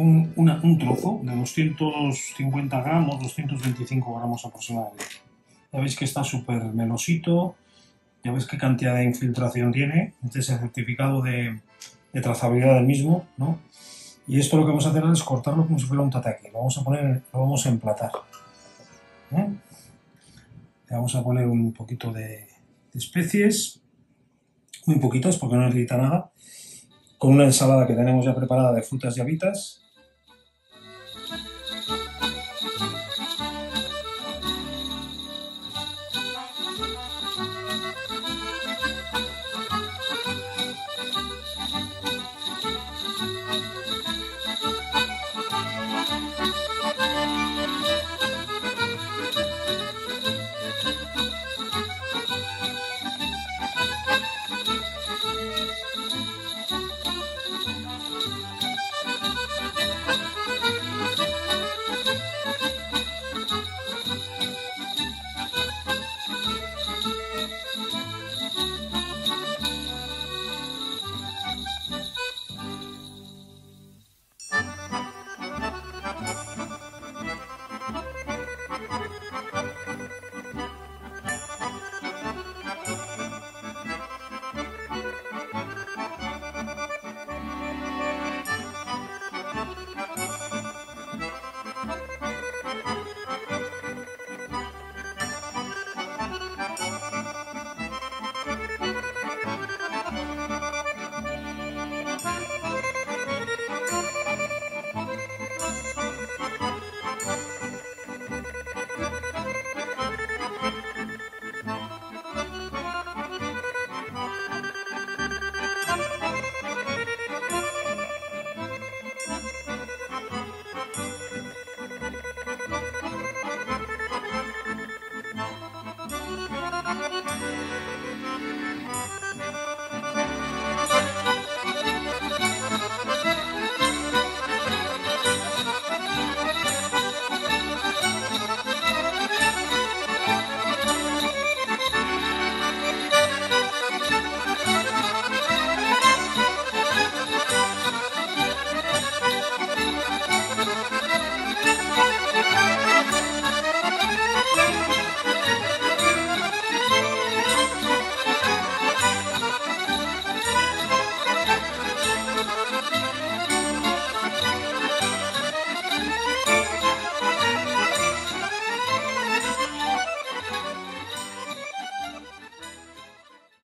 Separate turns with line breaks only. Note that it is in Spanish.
un, una- un trozo de 250 gramos, 225 gramos aproximadamente. Ya veis que está súper melosito, ya veis qué cantidad de infiltración tiene, este es el certificado de, de trazabilidad del mismo, ¿no? Y esto lo que vamos a hacer es cortarlo como si fuera un tataki, lo vamos a poner, lo vamos a emplatar. ¿eh? Le vamos a poner un poquito de, de especies, muy poquitas porque no necesita nada, con una ensalada que tenemos ya preparada de frutas y habitas